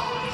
Woo!